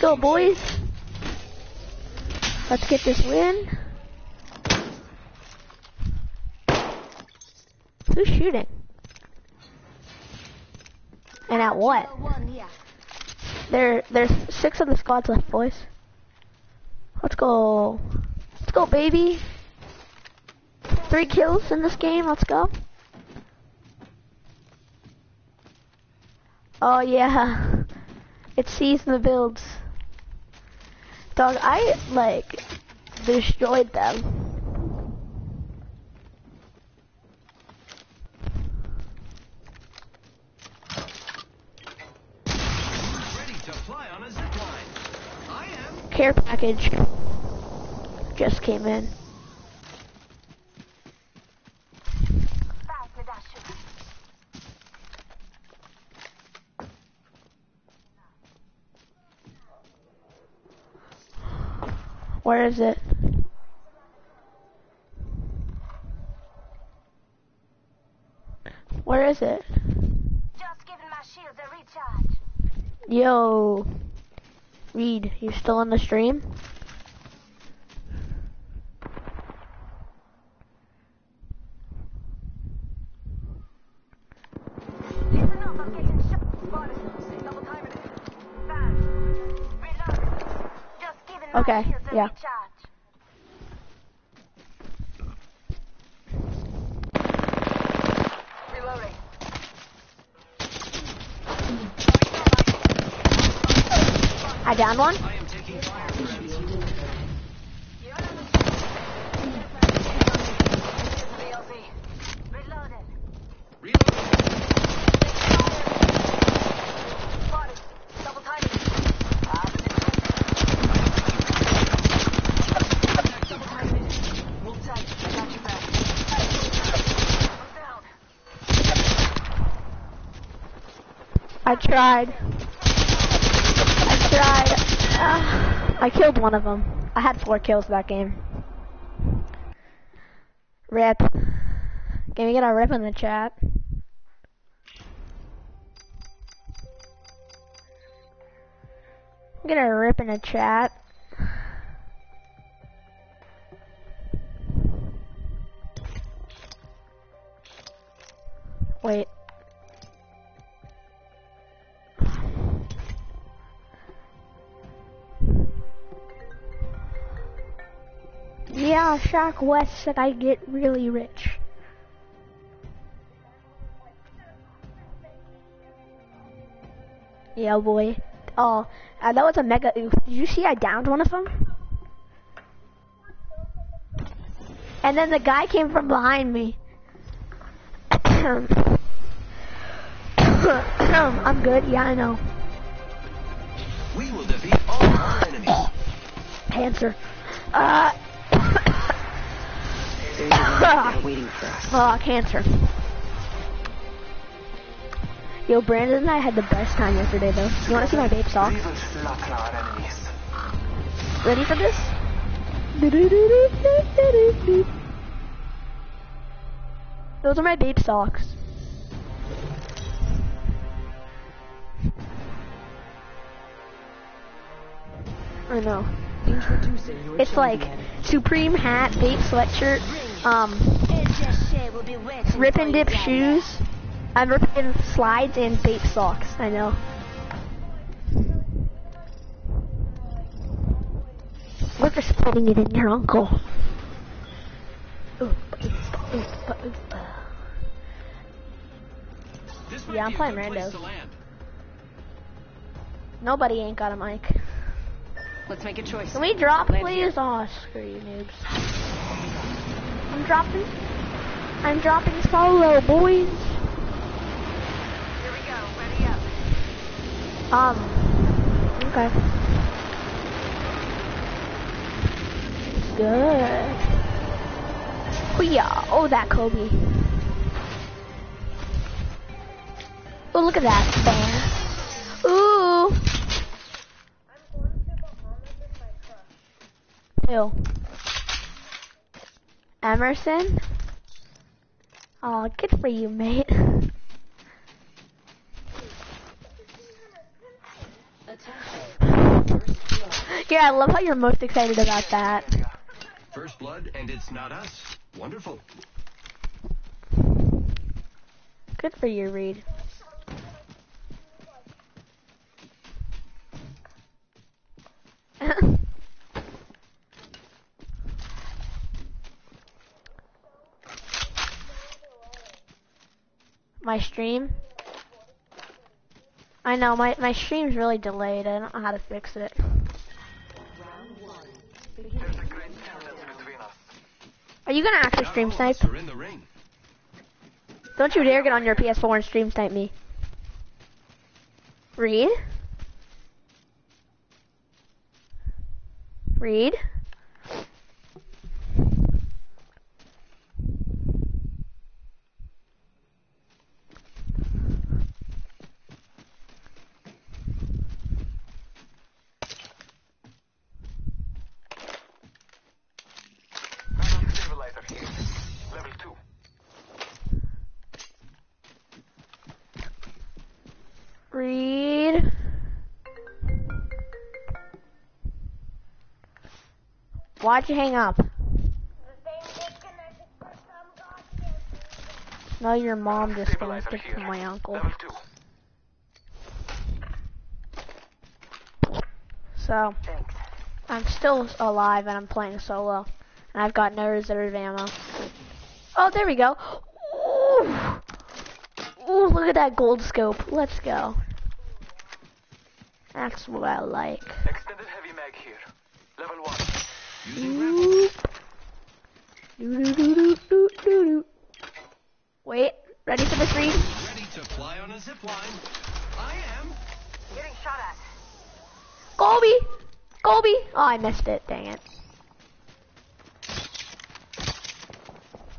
Let's go, boys. Let's get this win. Who's shooting? And at what? There, there's six of the squads left, boys. Let's go. Let's go, baby. Three kills in this game. Let's go. Oh yeah, it sees the builds. Dog, I like destroyed them. Ready to fly on a zip line. I am. Care package just came in. Fast with that sugar. Where is it? Where is it? Just giving my shields a recharge. Yo, Reed, you still on the stream? Listen up, I'm getting shot. Spotted. Double timing it. Fast. Reload. Just giving my Okay, shields a yeah. recharge. Reloading. I down one. I tried. I tried. Ah, I killed one of them. I had four kills that game. Rip. Can we get a rip in the chat? Get a rip in the chat. Wait. Yeah, Sheck Wes said I get really rich. Yeah, boy. Oh, uh, that was a mega oof. Did you see I downed one of them? And then the guy came from behind me. I'm good. Yeah, I know. We will defeat all our enemies. Cancer. Uh, They're waiting for us. oh, cancer. Yo, Brandon and I had the best time yesterday, though. You want to see my Bape socks? We will slaughter our enemies. Ready for this? Those are my Bape socks. I know. It's like Supreme hat, Bape sweatshirt, um, RIPNDIP shoes. I'm ripping slides and Bape socks. I know. We're just putting it in your uncle. Oop, oop, oop, Yeah, I'm playing good randos. Nobody ain't got a mic. Let's make a choice. Can we drop, Land please? Oh, screw you, noobs. I'm dropping. I'm dropping solo, boys. Here we go. Ready up. Um. Okay. Good. Hoo-yah. Oh, that Kobe. Oh, look at that. Bam. Ooh. Who? Emerson? Oh, good for you, mate. Yeah, I love how you're most excited about that. First blood, and it's not us. Wonderful. Good for you, Reed. My stream? I know, my, my stream's really delayed. I don't know how to fix it. Are you gonna actually stream snipe? us are in the ring. Don't you dare get on your PS4 and stream snipe me. Reed? Reed? Why'd you hang up? No, your mom disconnected from my uncle. So, Thanks. I'm still alive and I'm playing solo. And I've got no reserve ammo. Oh, there we go. Ooh. Ooh, look at that gold scope. Let's go. That's what I like. Extended heavy mag here. Level 1. Wait, ready for this read? Ready to fly on a zip line? I am. Getting shot at. Colby! Colby! Oh, I missed it. Dang it.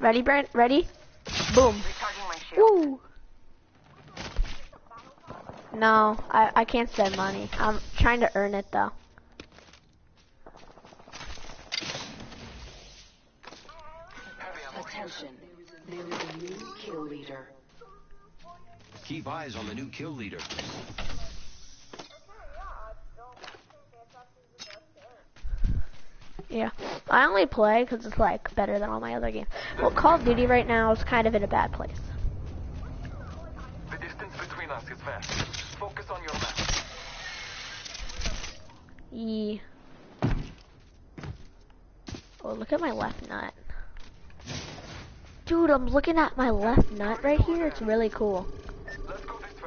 Ready, Brent? Ready? Boom. Recharging my shield. Woo! No, I, I can't spend money. I'm trying to earn it though. Heavy ammo here. Attention. There is a new kill leader. Keep eyes on the new kill leader. Yeah, I only play because it's like better than all my other games. Well, Call of Duty right now is kind of in a bad place. The distance between us is vast. Focus on your map. Yeah. Oh, look at my left nut. Dude, I'm looking at my left nut right here. It's really cool.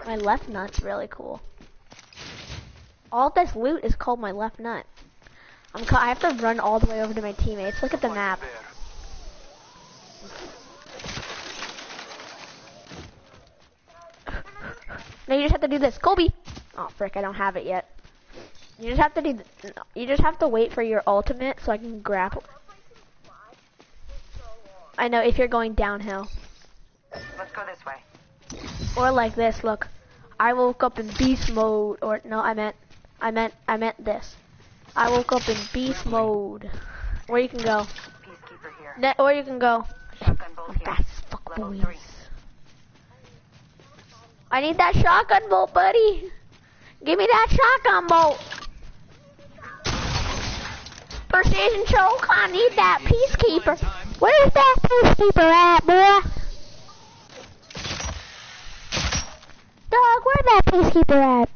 My left nut's really cool. All this loot is called my left nut. I'm I have to run all the way over to my teammates. Look at the map. There. No, you just have to do this. Colby! Oh, frick, I don't have it yet. You just have to do, you just have to wait for your ultimate so I can grapple. I know, if you're going downhill. Let's go this way. Or like this, look. I woke up in beast mode, or no, I meant, I meant, I meant this. I woke up in beast mode. Where you can go. Peacekeeper here. Ne- or you can go. Shotgun bolt here. As fuck, Level boys. three. I need that shotgun bolt, buddy. Give me that shotgun bolt. Precision choke. I need that peacekeeper. Where's that peacekeeper at, boy? Dog, where's that peacekeeper at?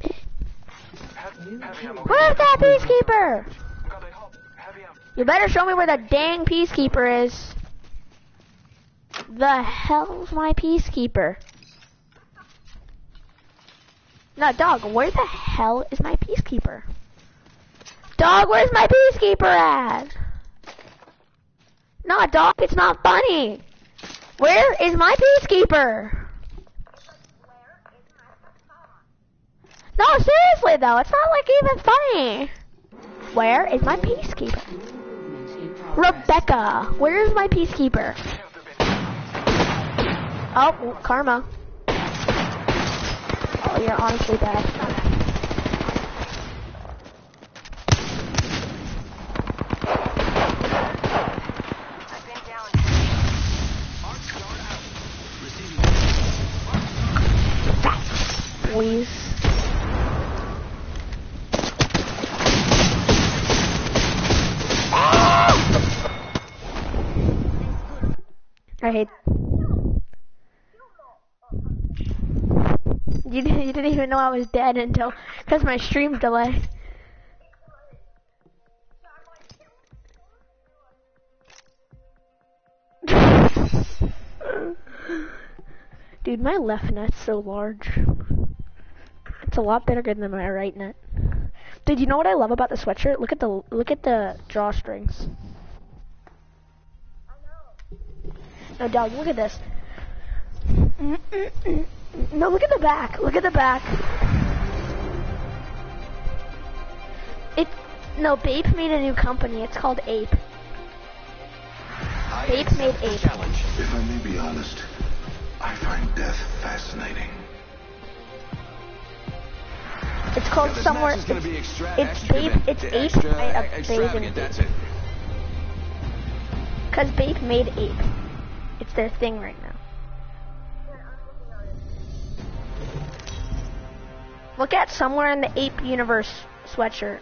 Where's that peacekeeper? You better show me where the dang peacekeeper is. The hell's my peacekeeper? No, dog, where the hell is my peacekeeper? Dog, where's my peacekeeper at? No, Doc, it's not funny. Where is my peacekeeper? No, seriously though, it's not like even funny. Where is my peacekeeper? Rebecca, where's my peacekeeper? Oh, karma. Oh, you're honestly bad. You, didn't- even know I was dead until because my stream delay. Dude, my left net's so large. It's a lot bigger than my right net. Dude, you know what I love about the sweatshirt? Look at the look at the drawstrings. No, dog, look at this. No, look at the back. Look at the back. It no, Bape made a new company. It's called Ape. I Bape made the Ape. challenge. If I may be honest, I find death fascinating. It's called This somewhere. match is gonna be extra, it's extra, Bape. It's extra, Ape. extra, by a extravagant. bathing That's it. Cause Bape made Ape. It's their thing right now. Look at somewhere in the Ape universe sweatshirt.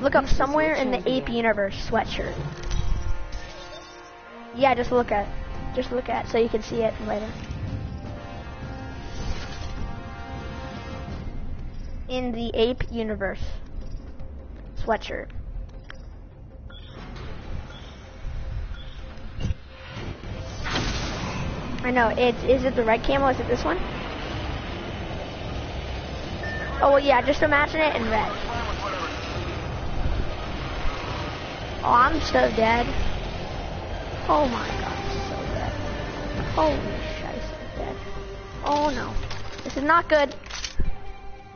Look up somewhere in the Ape universe sweatshirt. Yeah, just look at it. Just look at it so you can see it later. In the Ape universe sweatshirt. I know, it's, is it the red camo? Is it this one? Oh, well, yeah, just imagine it in red. Oh, I'm so dead. Oh my god, so dead. Holy shit, I'm dead. Oh no. This is not good.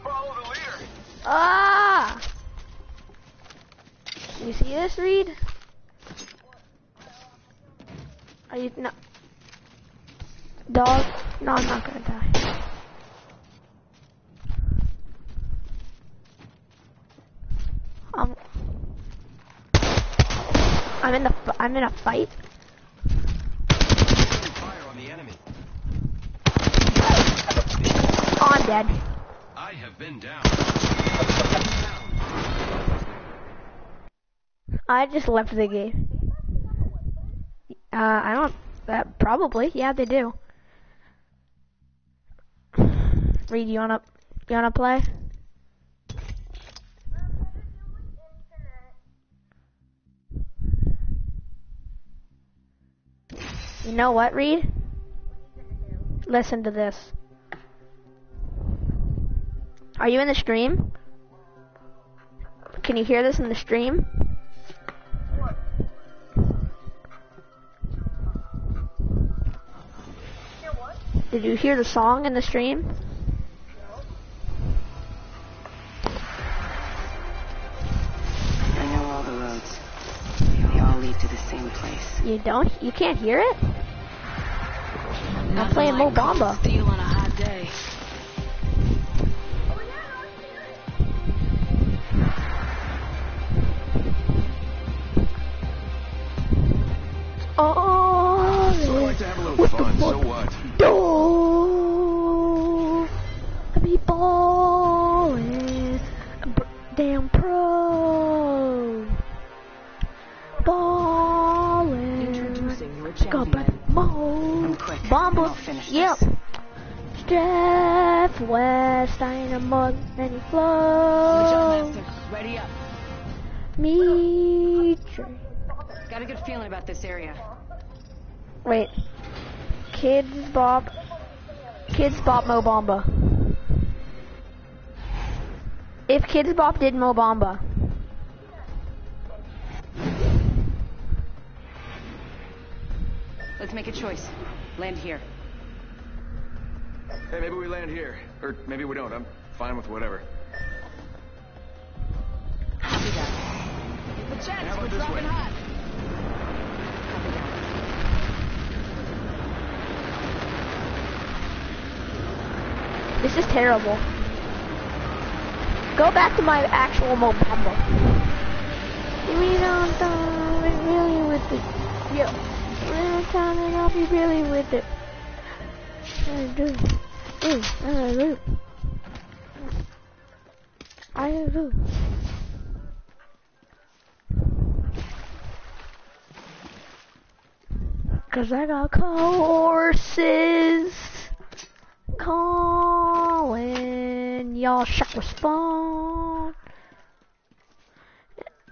Follow the leader. Ah! You see this, Reed? Are you no? Dog? No, I'm not gonna die. Um, I'm in the. I'm in a fight. Fire on the enemy. Oh, I'm dead. I have been down. I just left the game. Uh, I don't. Uh, probably. Yeah, they do. Reed, you wanna you wanna play? You know what, Reed? Listen to this. Are you in the stream? Can you hear this in the stream? Did you hear the song in the stream? To place. You don't? You can't hear it? Nothing playing like Mo Bamba. Steel on a hot day. Oh, So I like to have a little What the fun. So what? Sheck Wes, I ain't a mother, any Good flow. Ready up. Me, Got a good feeling about this area. wait, Kidz Bop, Kidz Bop Mo Bamba. If Kidz Bop did Mo Bamba, Let's make a choice. Land here. Hey, maybe we land here. Or maybe we don't. I'm fine with whatever. Copy that. The chance, we're this dropping way? hot. Copy that. this is terrible. Go back to my actual Mo Bamba. We don't we really with it. Yo, time and I'll be really with it. I do. Ooh, I do. I do. Cause I got courses calling. Y'all shall respond.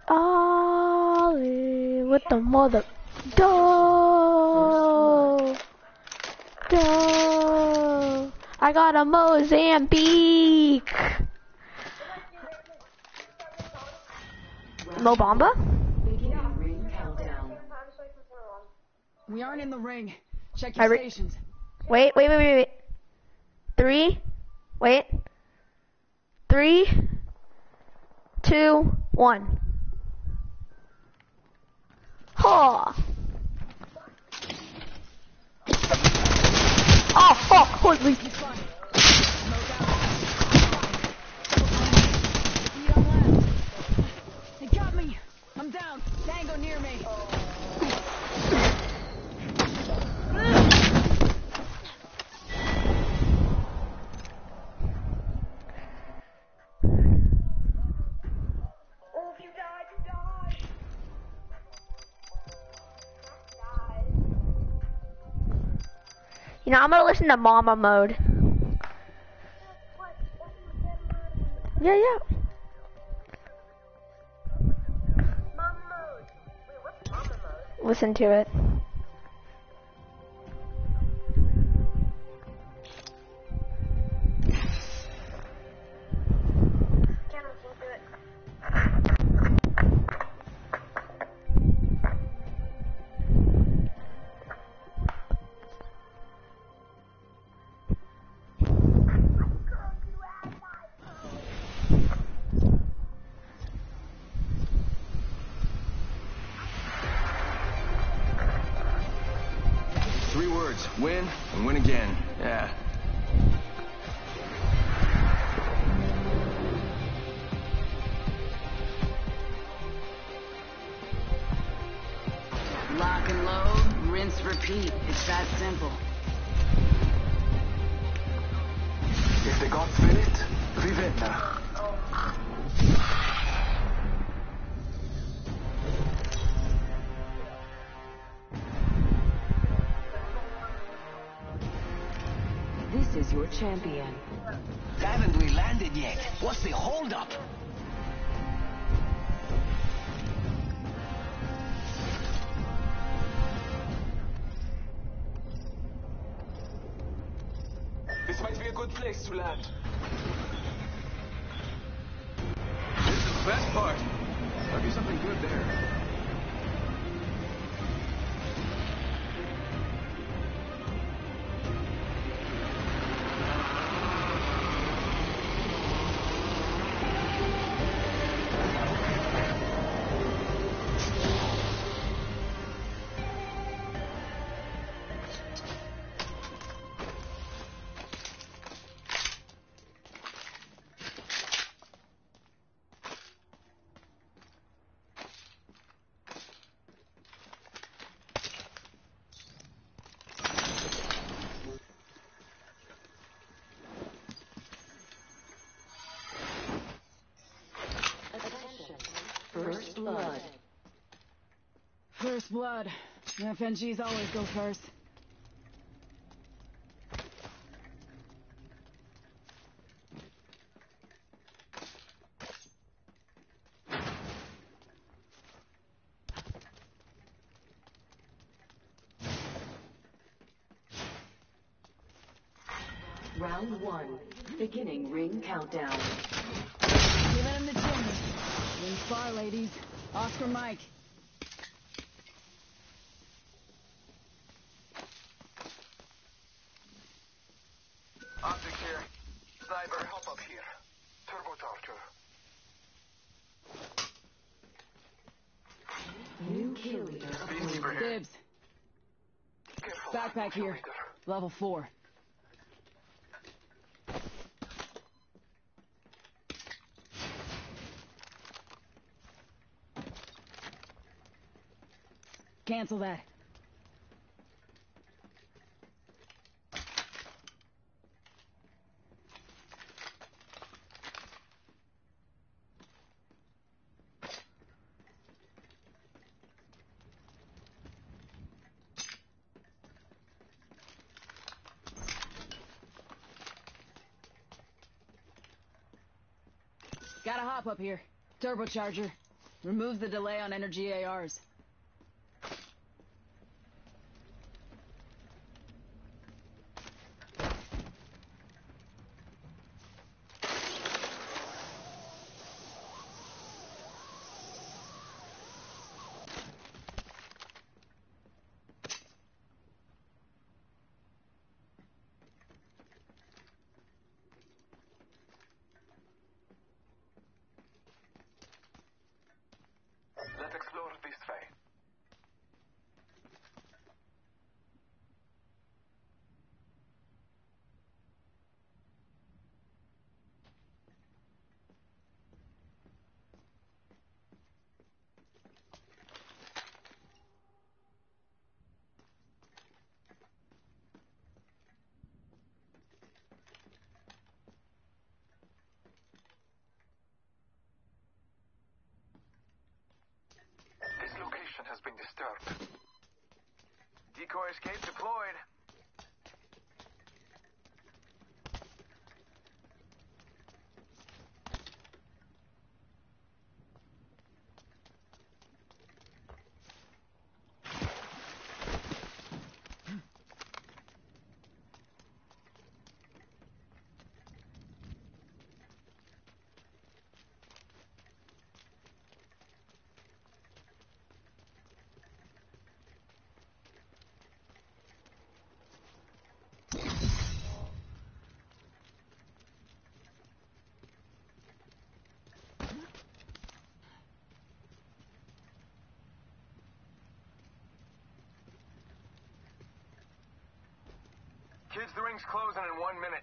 Ollie with the mother. Duh. Duh. I got a Mozambique. Mo Bamba? Beginning ring countdown. We aren't in the ring. Check your stations. Wait, wait, wait, wait, wait. Three. Wait. Three. Two. One. Ha. Oh ah, fuck! Holy. Feet on left. They got me. I'm down. Tango near me. Oh, you die, you die. You know, I'm gonna listen to Mama mode. Yeah, yeah. Listen to it. This is your champion. Haven't we landed yet? What's the holdup? Blood. First blood. FNGs always go first. Round one. Beginning ring countdown. Win spar, ladies. Oscar Mike. Optic here. Cyber, help up here. Turbocharger. New kill leader Peacekeeper here. Dibs. Careful. Backpack here. Kilometer. Level four. Cancel that. Got a hop up here. Turbocharger. Remove the delay on energy ARs. Has been disturbed. Decoy escape deployed. Kids, the ring's closing in one minute.